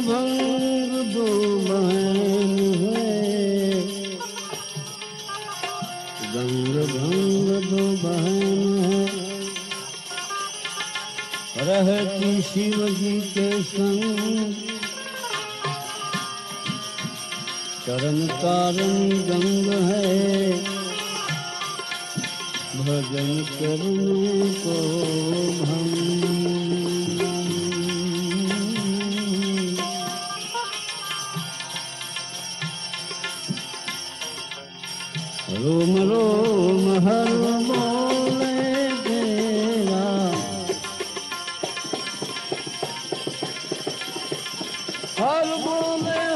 भंग दो बहन है गंग भंग दो बहन है रहती शिव जी के संग चरण कारण गंग है। भजन करने को भंग हर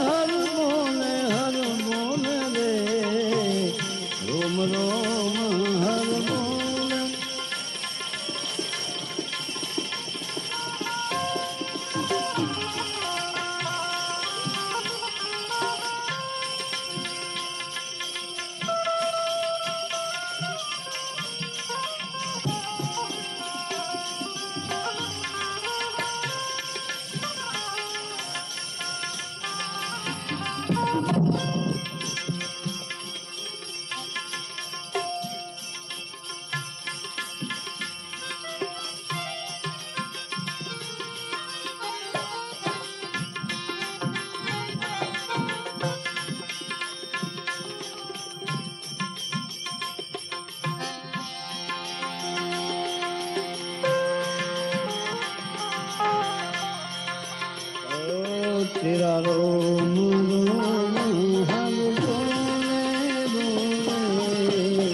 ओ तेरा रोम रोम हर बोले बोले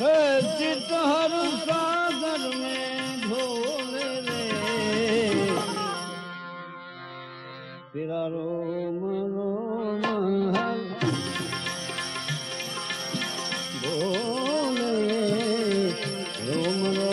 है चित हर सागर में ढोले रे तेरा रोम रोम रोम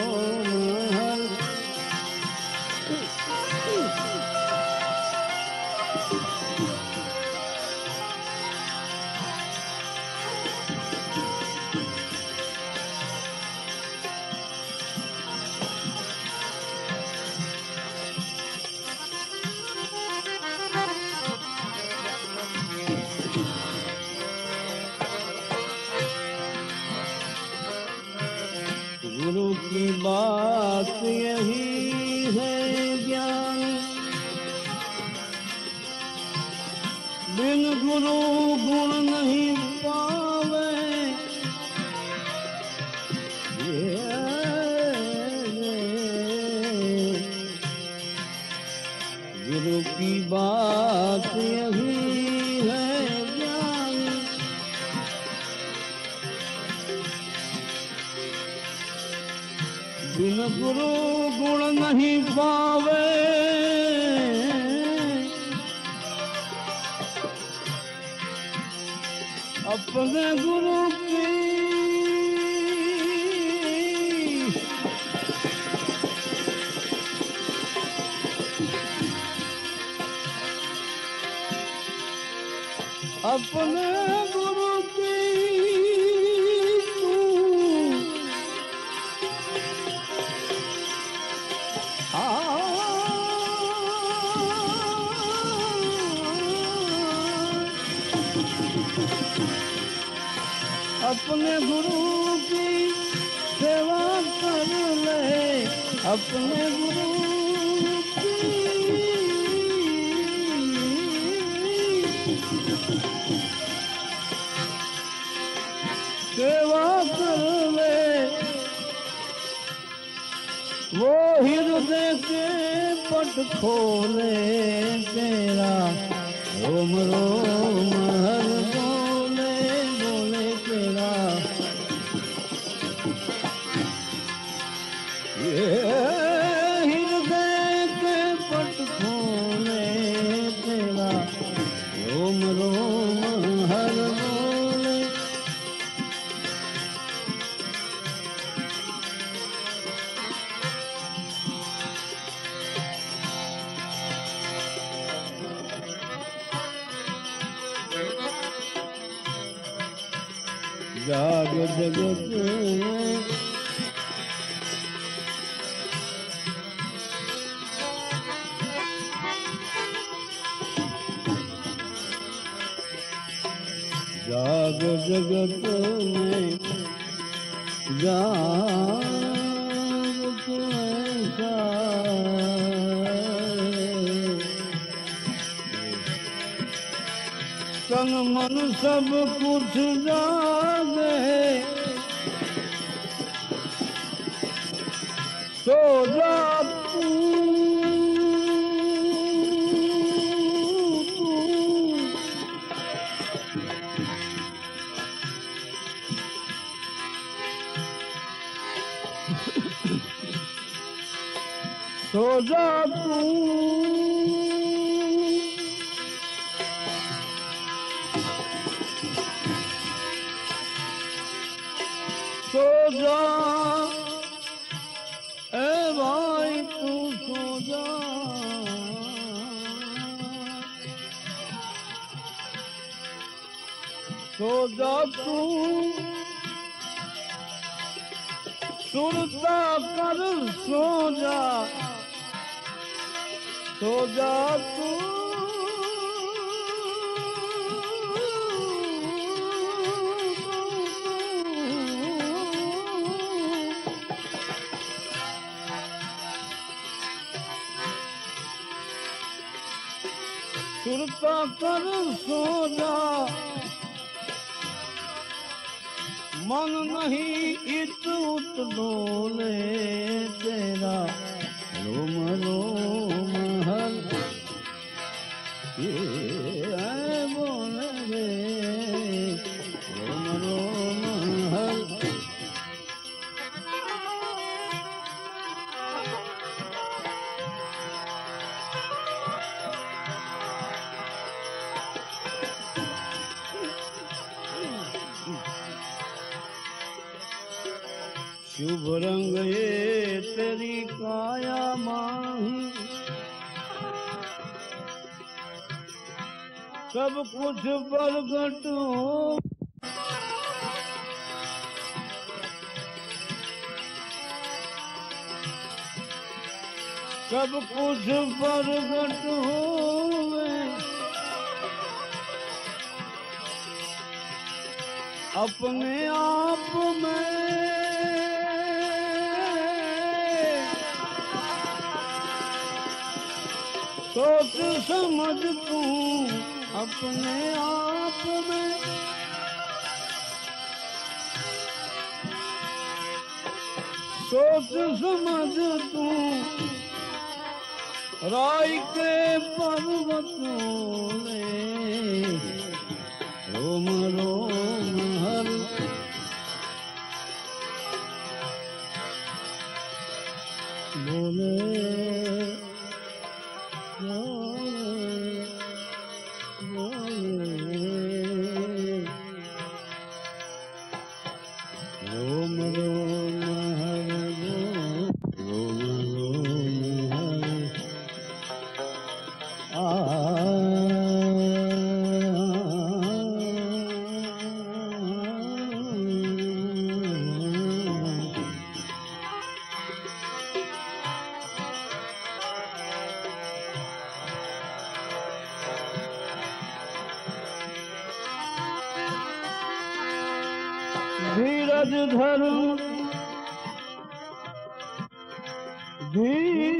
बिन गुरु गुण नहीं पावे अपने गुरु की अपने गुरु अपने गुरु की सेवा कर ले, अपने गुरु सेवा कर ले। वो हृदय के पट खोले तेरा, रोम रोम जाग जगत जाग जगत में जाग तन मन सब कुछ जागे सो तू। सुरता कर सो जा सो जा तू। सुरता कर सो जा मन नहीं इत उत डोले तेरा रोम रोम हर ये शुभ रंग ये तेरी काया माही। सब कुछ प्रगट हो। सब कुछ प्रगट हो अपने आप में सोच समझ तू अपने आप में। सोच समझ तू राय के पर्वतों में। रोम रोम, हर बोले। बोले धीरज धर्म धीरज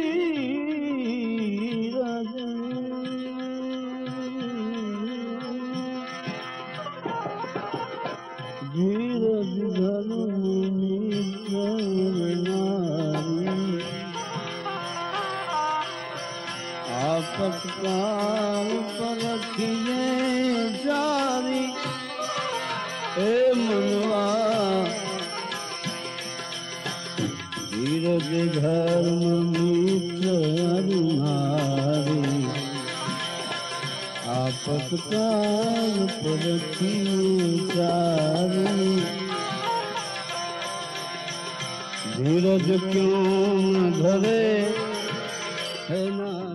धीरज धर्म नारी। आपतकाल पर रखिए। मित्र चारी धीरज क्यों धरे है ना?